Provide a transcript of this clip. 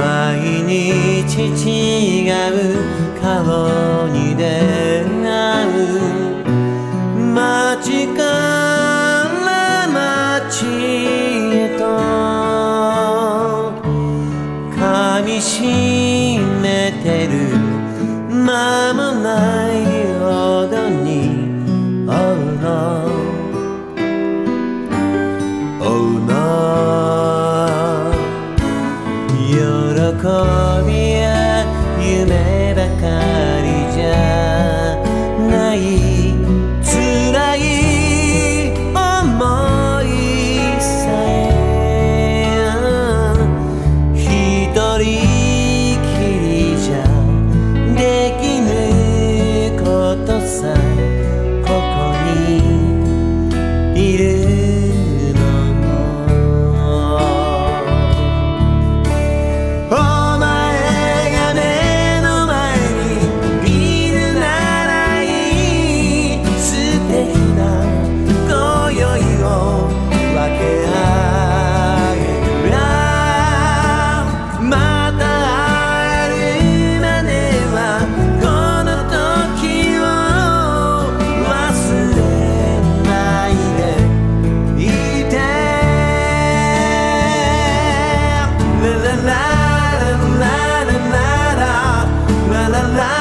毎日違う顔に出会う。街から街へと。噛みしめてる間もないびや夢 la la